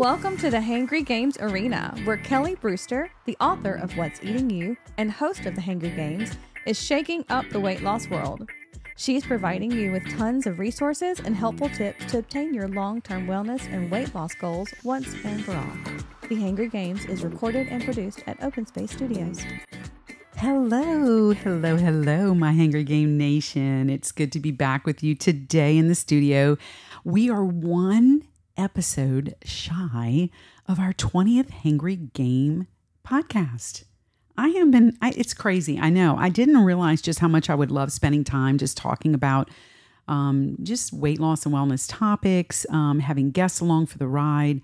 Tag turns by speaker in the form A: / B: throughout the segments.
A: Welcome to the Hangry Games Arena, where Kelly Brewster, the author of What's Eating You and host of the Hangry Games, is shaking up the weight loss world. She is providing you with tons of resources and helpful tips to obtain your long term wellness and weight loss goals once and for all. The Hangry Games is recorded and produced at Open Space Studios.
B: Hello, hello, hello, my Hangry Game Nation. It's good to be back with you today in the studio. We are one episode shy of our 20th Hangry Game podcast. I have been, I, it's crazy. I know. I didn't realize just how much I would love spending time just talking about um, just weight loss and wellness topics, um, having guests along for the ride.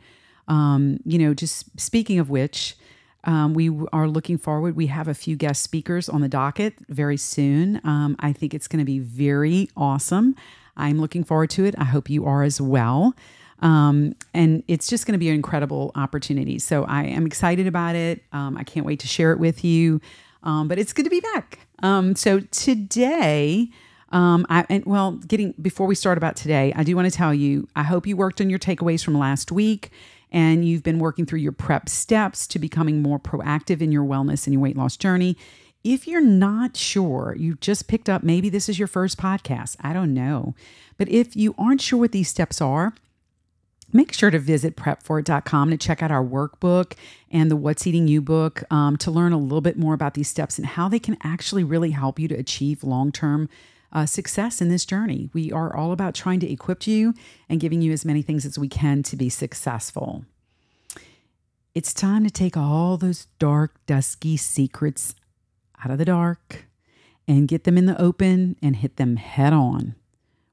B: Um, you know, just speaking of which, um, we are looking forward. We have a few guest speakers on the docket very soon. Um, I think it's going to be very awesome. I'm looking forward to it. I hope you are as well. Um, and it's just going to be an incredible opportunity. So I am excited about it. Um, I can't wait to share it with you. Um, but it's good to be back. Um, so today, um, I and well, getting before we start about today, I do want to tell you. I hope you worked on your takeaways from last week, and you've been working through your prep steps to becoming more proactive in your wellness and your weight loss journey. If you're not sure, you just picked up, maybe this is your first podcast. I don't know. But if you aren't sure what these steps are, make sure to visit prepforit.com to check out our workbook and the What's Eating You book um, to learn a little bit more about these steps and how they can actually really help you to achieve long term uh, success in this journey. We are all about trying to equip you and giving you as many things as we can to be successful. It's time to take all those dark, dusky secrets out of the dark and get them in the open and hit them head on.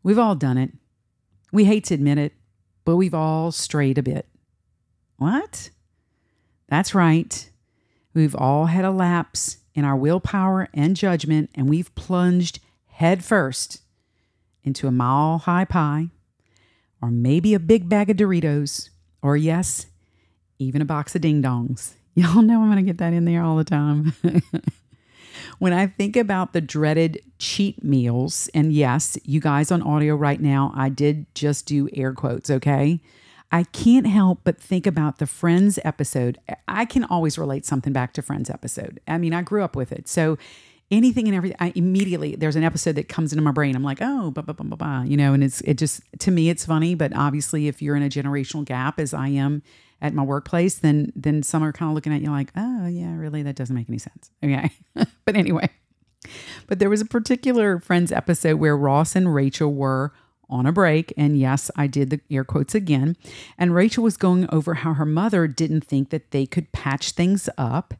B: We've all done it. We hate to admit it, but we've all strayed a bit. What? That's right. We've all had a lapse in our willpower and judgment, and we've plunged headfirst into a mile high pie, or maybe a big bag of Doritos, or yes, even a box of ding dongs. Y'all know I'm going to get that in there all the time. when I think about the dreaded cheat meals, and yes, you guys on audio right now, I did just do air quotes, okay? I can't help but think about the Friends episode. I can always relate something back to Friends episode. I mean, I grew up with it. So anything and everything, I immediately, there's an episode that comes into my brain. I'm like, oh, blah, blah, blah, blah, blah, you know, and it's, it just, to me, it's funny. But obviously, if you're in a generational gap as I am at my workplace, then, then some are kind of looking at you like, oh, yeah, really? That doesn't make any sense. Okay. but anyway, but there was a particular Friends episode where Ross and Rachel were on a break. And yes, I did the air quotes again. And Rachel was going over how her mother didn't think that they could patch things up.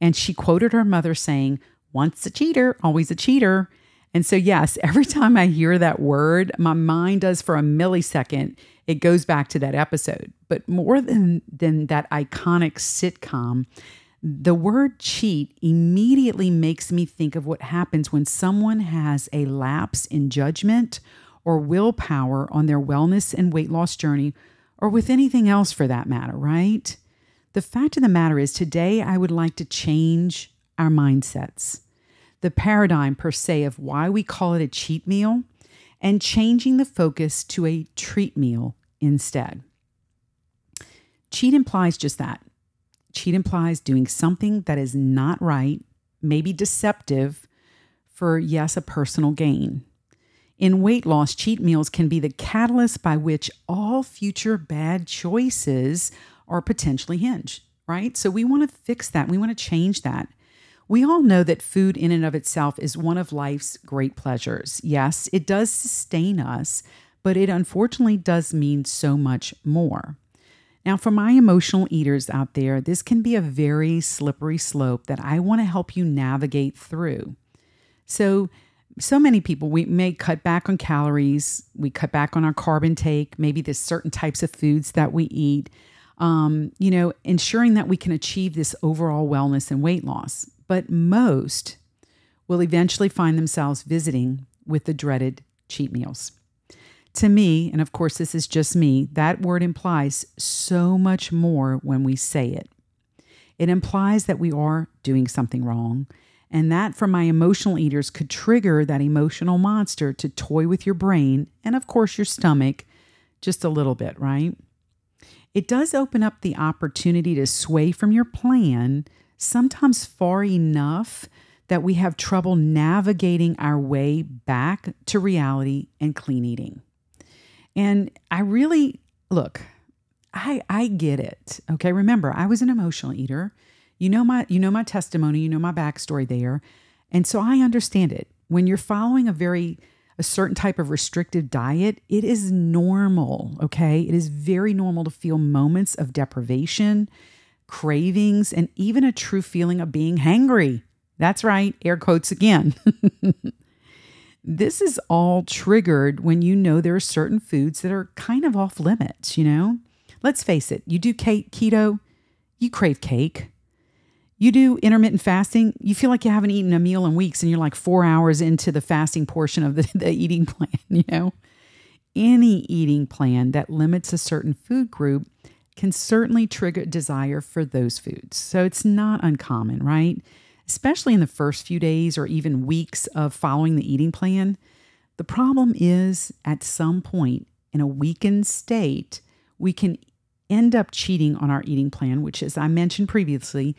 B: And she quoted her mother saying, Once a cheater, always a cheater. And so, yes, every time I hear that word, my mind does for a millisecond, it goes back to that episode. But more than, than that iconic sitcom, the word cheat immediately makes me think of what happens when someone has a lapse in judgment or willpower on their wellness and weight loss journey, or with anything else for that matter, right? The fact of the matter is, today I would like to change our mindsets, the paradigm per se of why we call it a cheat meal, and changing the focus to a treat meal instead. Cheat implies just that. Cheat implies doing something that is not right, maybe deceptive, for yes, a personal gain. In weight loss, cheat meals can be the catalyst by which all future bad choices are potentially hinged, right? So we want to fix that. We want to change that. We all know that food in and of itself is one of life's great pleasures. Yes, it does sustain us, but it unfortunately does mean so much more. Now, for my emotional eaters out there, this can be a very slippery slope that I want to help you navigate through. So, so many people, we may cut back on calories, we cut back on our carb intake, maybe there's certain types of foods that we eat, um, you know, ensuring that we can achieve this overall wellness and weight loss. But most will eventually find themselves visiting with the dreaded cheat meals. To me, and of course, this is just me, that word implies so much more when we say it. It implies that we are doing something wrong and that, for my emotional eaters, could trigger that emotional monster to toy with your brain and, of course, your stomach just a little bit, right? it does open up the opportunity to sway from your plan, sometimes far enough that we have trouble navigating our way back to reality and clean eating. And I really look, I I get it. Okay, remember, I was an emotional eater. You know my you know my testimony, you know my backstory there. And so I understand it. When you're following a very a certain type of restrictive diet, it is normal, okay? It is very normal to feel moments of deprivation, cravings, and even a true feeling of being hangry. That's right, air quotes again. this is all triggered when you know there are certain foods that are kind of off limits, you know? Let's face it, you do keto, you crave cake. You do intermittent fasting, you feel like you haven't eaten a meal in weeks and you're like four hours into the fasting portion of the, the eating plan, you know? Any eating plan that limits a certain food group can certainly trigger desire for those foods. So it's not uncommon, right? Especially in the first few days or even weeks of following the eating plan. The problem is at some point in a weakened state, we can end up cheating on our eating plan, which, as I mentioned previously,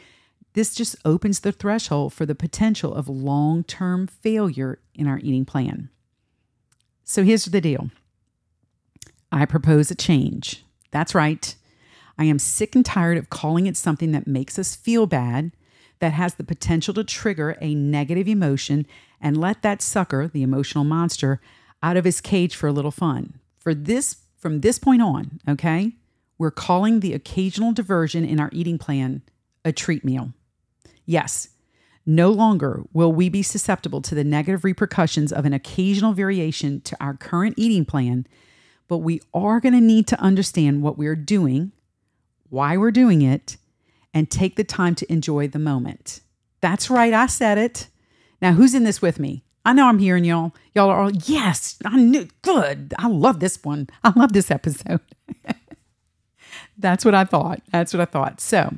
B: this just opens the threshold for the potential of long term failure in our eating plan. So here's the deal I propose a change. That's right. I am sick and tired of calling it something that makes us feel bad, that has the potential to trigger a negative emotion, and let that sucker, the emotional monster, out of his cage for a little fun. For this, from this point on, okay, we're calling the occasional diversion in our eating plan a treat meal. Yes, no longer will we be susceptible to the negative repercussions of an occasional variation to our current eating plan, but we are going to need to understand what we're doing, why we're doing it, and take the time to enjoy the moment. That's right, I said it. Now, who's in this with me? I know I'm hearing y'all. Y'all are all, yes, I knew, good. I love this one. I love this episode. That's what I thought. That's what I thought. So,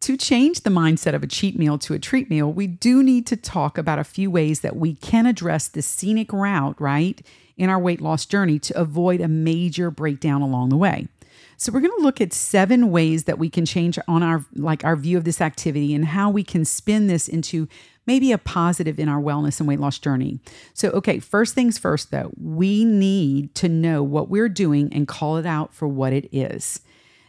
B: to change the mindset of a cheat meal to a treat meal, we do need to talk about a few ways that we can address the scenic route, right, in our weight loss journey to avoid a major breakdown along the way. So we're going to look at seven ways that we can change on our like our view of this activity and how we can spin this into maybe a positive in our wellness and weight loss journey. So okay, first things first though, we need to know what we're doing and call it out for what it is.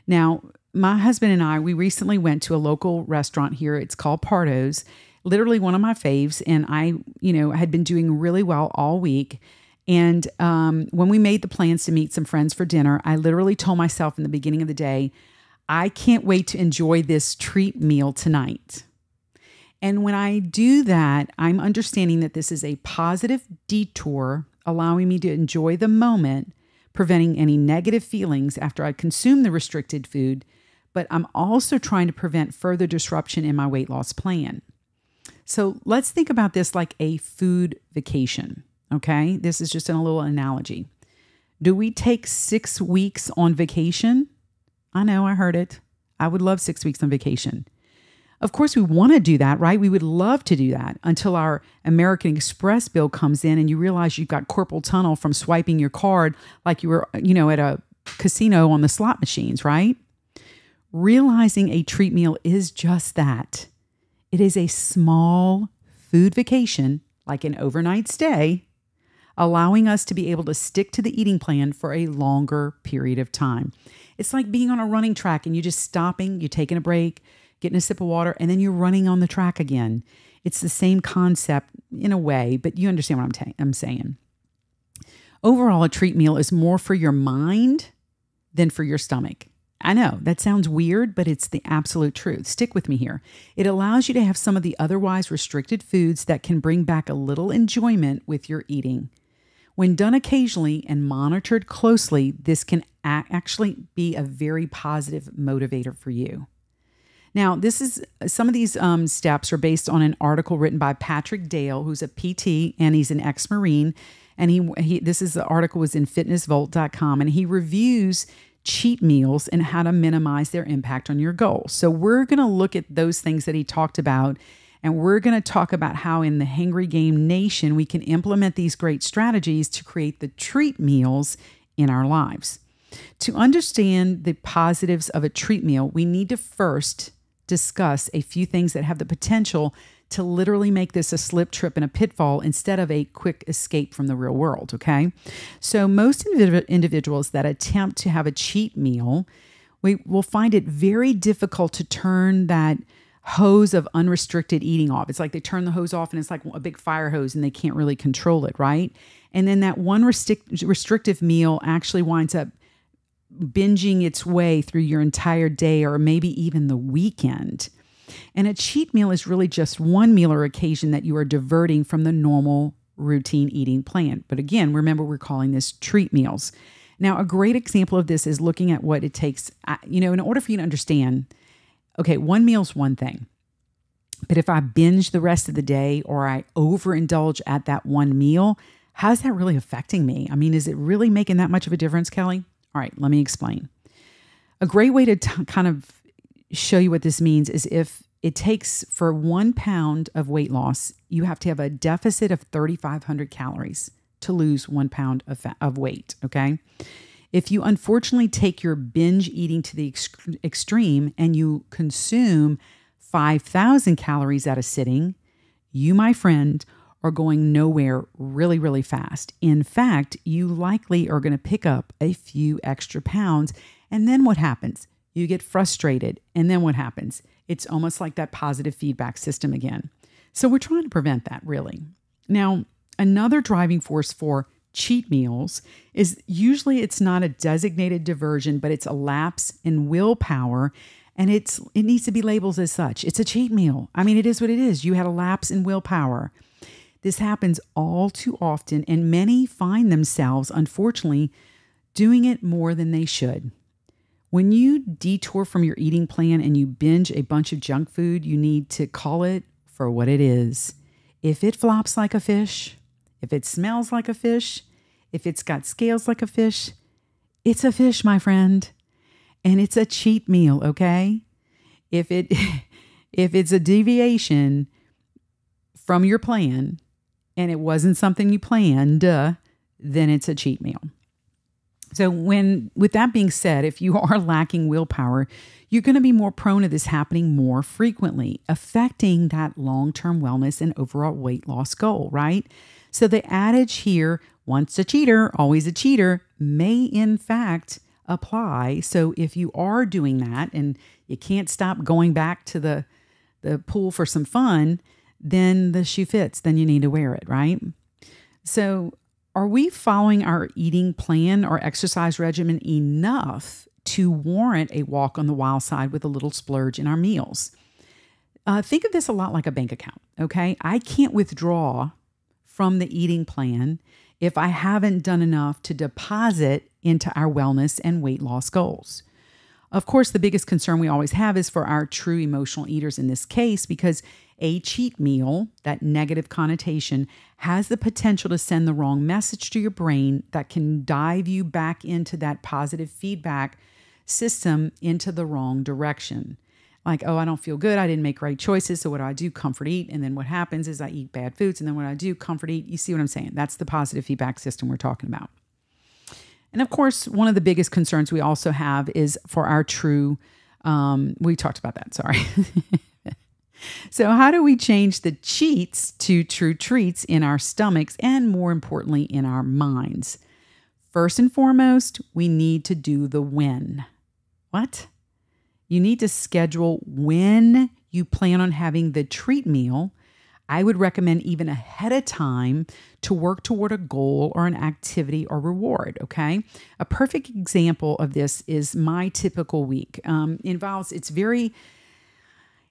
B: Now, my husband and I, we recently went to a local restaurant here. It's called Pardo's, literally one of my faves. And I, you know, had been doing really well all week. And um, when we made the plans to meet some friends for dinner, I literally told myself in the beginning of the day, I can't wait to enjoy this treat meal tonight. And when I do that, I'm understanding that this is a positive detour, allowing me to enjoy the moment, preventing any negative feelings after I consume the restricted food but I'm also trying to prevent further disruption in my weight loss plan. So let's think about this like a food vacation. Okay. This is just a little analogy. Do we take six weeks on vacation? I know, I heard it. I would love six weeks on vacation. Of course, we want to do that, right? We would love to do that until our American Express bill comes in and you realize you've got corporal tunnel from swiping your card like you were, you know, at a casino on the slot machines, right? realizing a treat meal is just that it is a small food vacation, like an overnight stay, allowing us to be able to stick to the eating plan for a longer period of time. It's like being on a running track and you're just stopping, you're taking a break, getting a sip of water, and then you're running on the track again. It's the same concept in a way, but you understand what I'm, ta- I'm saying. Overall, a treat meal is more for your mind than for your stomach. I know that sounds weird, but it's the absolute truth. Stick with me here. It allows you to have some of the otherwise restricted foods that can bring back a little enjoyment with your eating. When done occasionally and monitored closely, this can actually be a very positive motivator for you. Now, this is some of these um, steps are based on an article written by Patrick Dale, who's a PT and he's an ex-marine. And he, he this is the article was in fitnessvolt.com and he reviews cheat meals and how to minimize their impact on your goals. So, we're going to look at those things that he talked about. And we're going to talk about how in the Hangry Game Nation we can implement these great strategies to create the treat meals in our lives. To understand the positives of a treat meal, we need to first discuss a few things that have the potential to literally make this a slip, trip, and a pitfall instead of a quick escape from the real world. Okay. So, most individ- individuals that attempt to have a cheat meal, we will find it very difficult to turn that hose of unrestricted eating off. It's like they turn the hose off and it's like a big fire hose and they can't really control it, right? And then that one restric- restrictive meal actually winds up binging its way through your entire day or maybe even the weekend. And a cheat meal is really just one meal or occasion that you are diverting from the normal routine eating plan. But again, remember we're calling this treat meals. Now, a great example of this is looking at what it takes, uh, you know, in order for you to understand, okay, one meal's one thing. But if I binge the rest of the day or I overindulge at that one meal, how's that really affecting me? I mean, is it really making that much of a difference, Kelly? All right, let me explain. A great way to t- kind of show you what this means is if it takes for one pound of weight loss, you have to have a deficit of 3,500 calories to lose one pound of, fat, of weight. Okay. If you unfortunately take your binge eating to the ex- extreme and you consume 5,000 calories at a sitting, you, my friend, are going nowhere really, really fast. In fact, you likely are going to pick up a few extra pounds. And then what happens? You get frustrated. And then what happens? It's almost like that positive feedback system again. So we're trying to prevent that, really. Now, another driving force for cheat meals is usually it's not a designated diversion, but it's a lapse in willpower and it's it needs to be labeled as such. It's a cheat meal. I mean, it is what it is. You had a lapse in willpower. This happens all too often, and many find themselves, unfortunately, doing it more than they should. When you detour from your eating plan and you binge a bunch of junk food, you need to call it for what it is. If it flops like a fish, if it smells like a fish, if it's got scales like a fish, it's a fish, my friend. And it's a cheat meal, okay? If it if it's a deviation from your plan and it wasn't something you planned, uh, then it's a cheat meal. So when with that being said, if you are lacking willpower, you're going to be more prone to this happening more frequently, affecting that long-term wellness and overall weight loss goal, right? So the adage here, once a cheater, always a cheater, may in fact apply. So if you are doing that and you can't stop going back to the the pool for some fun, then the shoe fits, then you need to wear it, right? So are we following our eating plan or exercise regimen enough to warrant a walk on the wild side with a little splurge in our meals? Uh, think of this a lot like a bank account, okay? I can't withdraw from the eating plan if I haven't done enough to deposit into our wellness and weight loss goals. Of course, the biggest concern we always have is for our true emotional eaters in this case because a cheat meal, that negative connotation, has the potential to send the wrong message to your brain that can dive you back into that positive feedback system into the wrong direction. Like, oh, I don't feel good. I didn't make right choices. So, what do I do? Comfort eat. And then what happens is I eat bad foods. And then what I do? Comfort eat. You see what I'm saying? That's the positive feedback system we're talking about. And of course, one of the biggest concerns we also have is for our true, um, we talked about that, sorry. So, how do we change the cheats to true treats in our stomachs and more importantly, in our minds? First and foremost, we need to do the when. What? You need to schedule when you plan on having the treat meal. I would recommend even ahead of time to work toward a goal or an activity or reward. Okay. A perfect example of this is my typical week. Um, involves, it's very,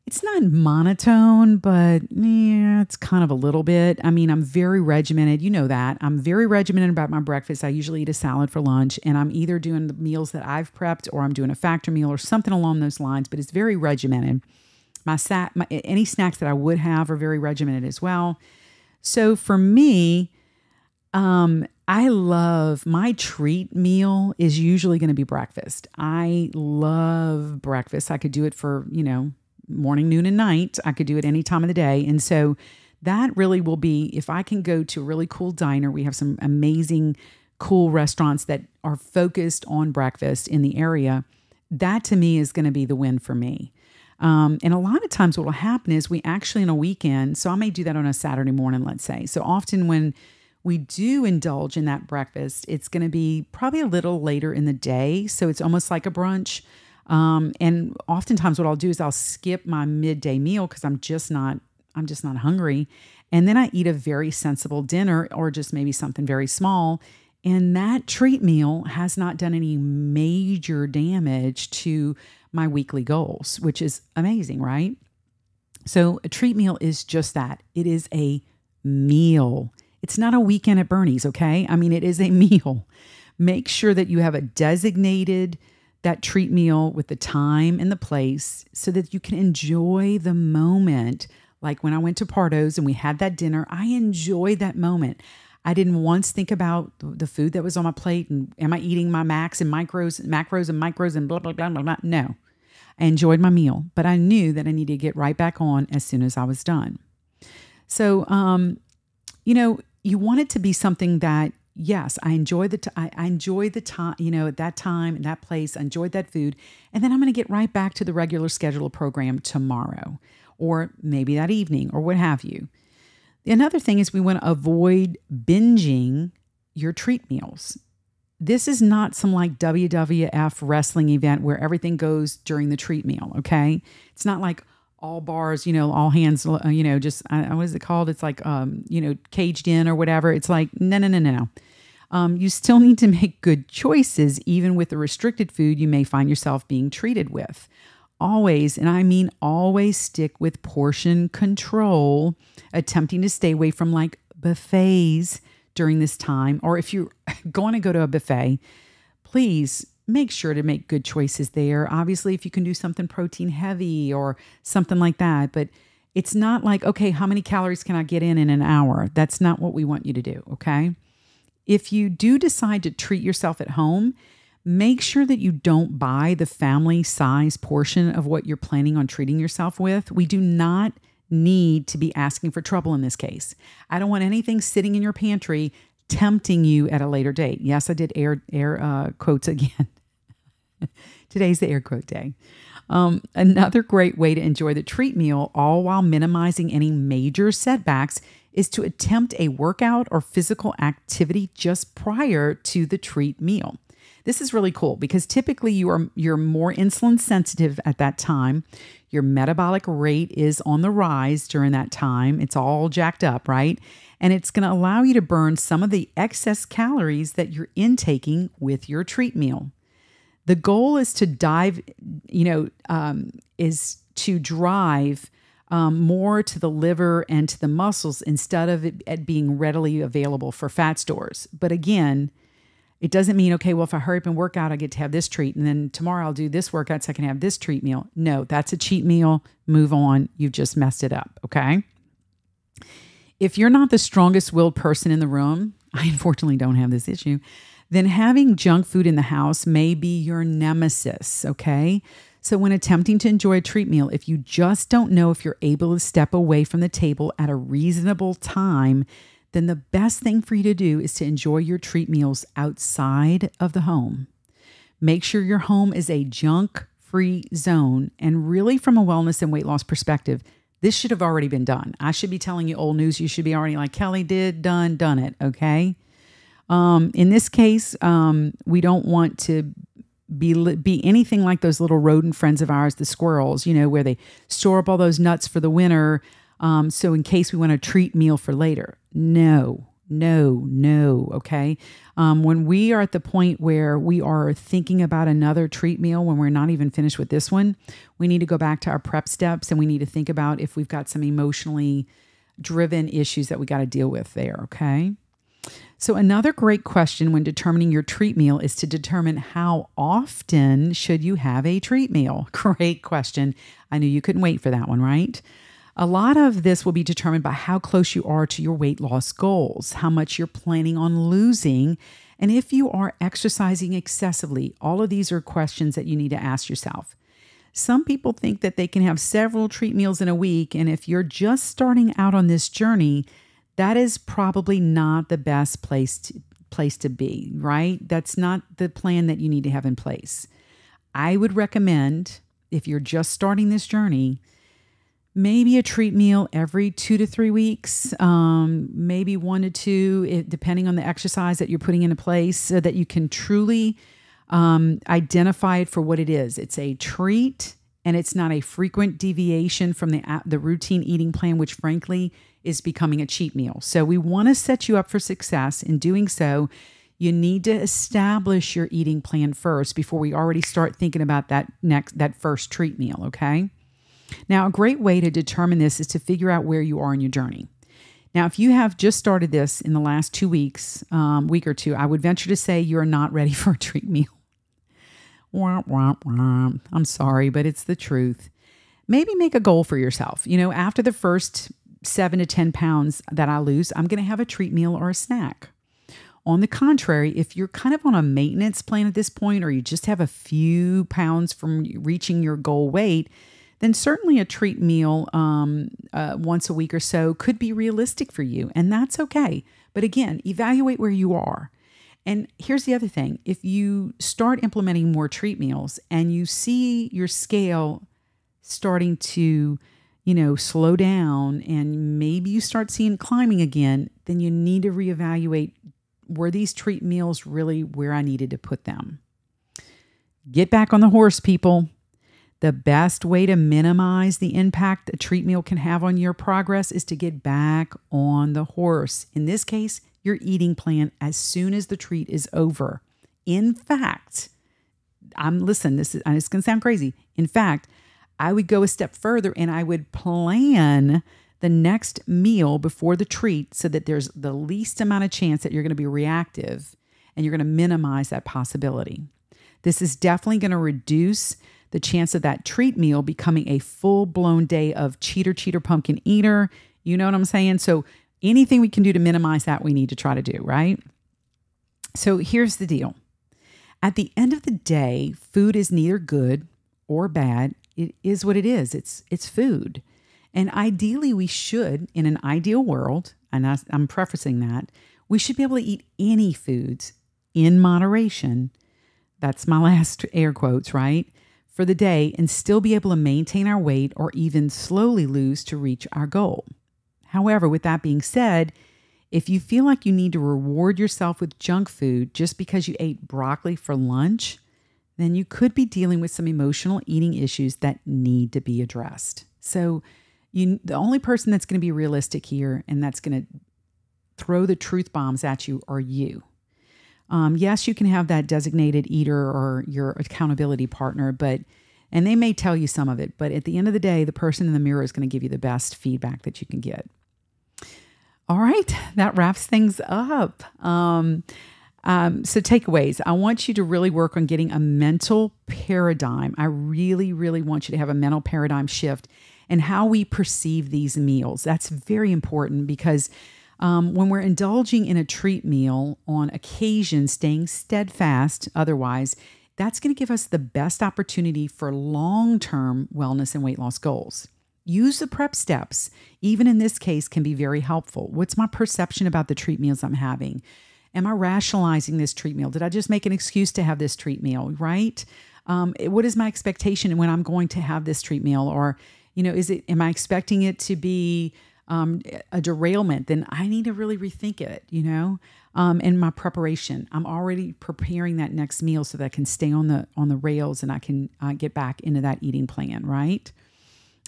B: it's not monotone, but yeah, it's kind of a little bit. I mean, I'm very regimented. You know that. I'm very regimented about my breakfast. I usually eat a salad for lunch, and I'm either doing the meals that I've prepped or I'm doing a factor meal or something along those lines, but it's very regimented. My, sa- my any snacks that I would have are very regimented as well. So for me, um, I love my treat meal is usually going to be breakfast. I love breakfast. I could do it for, you know, morning, noon, and night. I could do it any time of the day. And so that really will be if I can go to a really cool diner. We have some amazing cool restaurants that are focused on breakfast in the area, that to me is going to be the win for me. Um, and a lot of times, what will happen is we actually, in a weekend, so I may do that on a Saturday morning, let's say. So often, when we do indulge in that breakfast, it's going to be probably a little later in the day. So it's almost like a brunch. Um, and oftentimes, what I'll do is I'll skip my midday meal because I'm just not, I'm just not hungry. And then I eat a very sensible dinner or just maybe something very small. And that treat meal has not done any major damage to my weekly goals, which is amazing, right? So, a treat meal is just that it is a meal. It's not a weekend at Bernie's, okay? I mean, it is a meal. Make sure that you have a designated that treat meal with the time and the place so that you can enjoy the moment. Like when I went to Pardo's and we had that dinner, I enjoyed that moment. I didn't once think about the food that was on my plate and am I eating my max and micros, macros and micros and blah, blah, blah, blah, blah. No. I enjoyed my meal, but I knew that I needed to get right back on as soon as I was done. So, um, you know, you want it to be something that, yes, I enjoy the t- I, I enjoy the time, you know, at that time, in that place, I enjoyed that food, and then I'm going to get right back to the regular schedule program tomorrow, or maybe that evening, or what have you. Another thing is we want to avoid binging your treat meals. This is not some like WWF wrestling event where everything goes during the treat meal, okay? It's not like all bars, you know, all hands, uh, you know, just uh, what is it called? It's like, um, you know, caged in or whatever. It's like, no, no, no, no, no. Um, you still need to make good choices, even with the restricted food you may find yourself being treated with always, and I mean always, stick with portion control, attempting to stay away from like buffets during this time. Or if you're going to go to a buffet, please make sure to make good choices there. Obviously, if you can do something protein heavy or something like that, but it's not like, okay, how many calories can I get in in an hour? That's not what we want you to do, okay? If you do decide to treat yourself at home, make sure that you don't buy the family size portion of what you're planning on treating yourself with. We do not need to be asking for trouble in this case. I don't want anything sitting in your pantry tempting you at a later date. Yes, I did air air uh, quotes again. Today's the air quote day. Um, another great way to enjoy the treat meal, all while minimizing any major setbacks, is to attempt a workout or physical activity just prior to the treat meal. This is really cool because typically you are you're more insulin sensitive at that time. Your metabolic rate is on the rise during that time. It's all jacked up, right? And it's going to allow you to burn some of the excess calories that you're intaking with your treat meal. The goal is to dive, you know, um, is to drive um, more to the liver and to the muscles instead of it, being readily available for fat stores. But again, it doesn't mean, okay, well, if I hurry up and work out, I get to have this treat. And then tomorrow I'll do this workout so I can have this treat meal. No, that's a cheat meal. Move on. You've just messed it up. Okay. If you're not the strongest willed person in the room, I unfortunately don't have this issue, then having junk food in the house may be your nemesis. Okay. So, when attempting to enjoy a treat meal, if you just don't know if you're able to step away from the table at a reasonable time, then the best thing for you to do is to enjoy your treat meals outside of the home. Make sure your home is a junk free zone. And really, from a wellness and weight loss perspective, this should have already been done. I should be telling you old news. You should be already like, Kelly did, done, done it. Okay. Um, in this case, um, we don't want to be be anything like those little rodent friends of ours, the squirrels, you know, where they store up all those nuts for the winter um, so, in case we want a treat meal for later, no, no, no. Okay. Um, when we are at the point where we are thinking about another treat meal, when we're not even finished with this one, we need to go back to our prep steps and we need to think about if we've got some emotionally driven issues that we got to deal with there. Okay. So, another great question when determining your treat meal is to determine how often should you have a treat meal? Great question. I knew you couldn't wait for that one, right? A lot of this will be determined by how close you are to your weight loss goals, how much you're planning on losing, and if you are exercising excessively. All of these are questions that you need to ask yourself. Some people think that they can have several treat meals in a week, and if you're just starting out on this journey, that is probably not the best place to, place to be, right? That's not the plan that you need to have in place. I would recommend if you're just starting this journey, maybe a treat meal every two to three weeks, um, maybe one to two, it, depending on the exercise that you're putting into place, so that you can truly um, identify it for what it is. It's a treat, and it's not a frequent deviation from the the routine eating plan, which frankly is becoming a cheat meal. So we want to set you up for success. In doing so, you need to establish your eating plan first before we already start thinking about that next that first treat meal. Okay. Now, a great way to determine this is to figure out where you are in your journey. Now, if you have just started this in the last two weeks, um, week or two, I would venture to say you're not ready for a treat meal. I'm sorry, but it's the truth. Maybe make a goal for yourself. You know, after the first seven to 10 pounds that I lose, I'm going to have a treat meal or a snack. On the contrary, if you're kind of on a maintenance plan at this point, or you just have a few pounds from reaching your goal weight, then certainly a treat meal um, uh, once a week or so could be realistic for you, and that's okay. But again, evaluate where you are. And here's the other thing if you start implementing more treat meals and you see your scale starting to, you know, slow down and maybe you start seeing climbing again, then you need to reevaluate were these treat meals really where I needed to put them? Get back on the horse, people. The best way to minimize the impact a treat meal can have on your progress is to get back on the horse. In this case, your eating plan as soon as the treat is over. In fact, I'm listen, this is and it's to sound crazy. In fact, I would go a step further and I would plan the next meal before the treat so that there's the least amount of chance that you're going to be reactive and you're going to minimize that possibility. This is definitely going to reduce the chance of that treat meal becoming a full blown day of cheater, cheater, pumpkin eater. You know what I'm saying? So, anything we can do to minimize that, we need to try to do, right? So, here's the deal at the end of the day, food is neither good or bad. It is what it is. It's it's food. And ideally we should in an ideal world, and I, I'm prefacing that, we should be able to eat any foods in moderation. That's my last air quotes, right? for the day and still be able to maintain our weight or even slowly lose to reach our goal. However, with that being said, if you feel like you need to reward yourself with junk food just because you ate broccoli for lunch, then you could be dealing with some emotional eating issues that need to be addressed. So, you the only person that's going to be realistic here and that's going to throw the truth bombs at you are you. Um, yes, you can have that designated eater or your accountability partner, but and they may tell you some of it, but at the end of the day, the person in the mirror is going to give you the best feedback that you can get. All right, that wraps things up. Um, um, so, takeaways I want you to really work on getting a mental paradigm. I really, really want you to have a mental paradigm shift and how we perceive these meals. That's very important because um, when we're indulging in a treat meal on occasion, staying steadfast otherwise, that's going to give us the best opportunity for long term wellness and weight loss goals. Use the prep steps, even in this case, can be very helpful. What's my perception about the treat meals I'm having? Am I rationalizing this treat meal? Did I just make an excuse to have this treat meal, right? Um, what is my expectation when I'm going to have this treat meal? Or, you know, is it, am I expecting it to be um, a derailment, then I need to really rethink it, you know, um, in my preparation. I'm already preparing that next meal so that I can stay on the on the rails and I can uh, get back into that eating plan, right?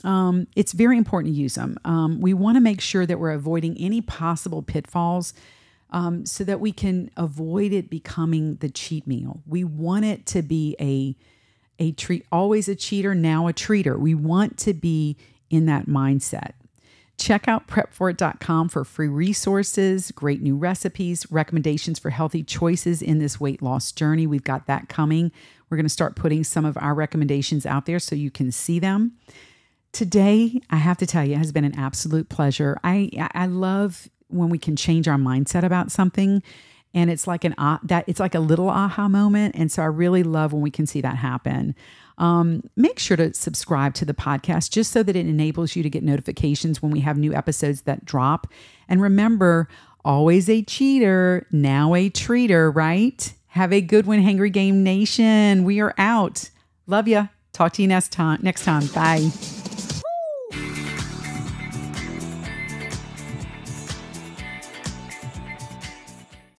B: Um, it's very important to use them. Um, we want to make sure that we're avoiding any possible pitfalls um, so that we can avoid it becoming the cheat meal. We want it to be a a treat, always a cheater, now a treater. We want to be in that mindset. Check out prepforit.com for free resources, great new recipes, recommendations for healthy choices in this weight loss journey. We've got that coming. We're going to start putting some of our recommendations out there so you can see them. Today, I have to tell you, has been an absolute pleasure. I I love when we can change our mindset about something and it's like an uh, that it's like a little aha moment and so i really love when we can see that happen um, make sure to subscribe to the podcast just so that it enables you to get notifications when we have new episodes that drop. And remember, Always a cheater, now a treater, right? Have a good one, Hangry Game Nation. We are out. Love ya. Talk to you next time. Next time. Bye.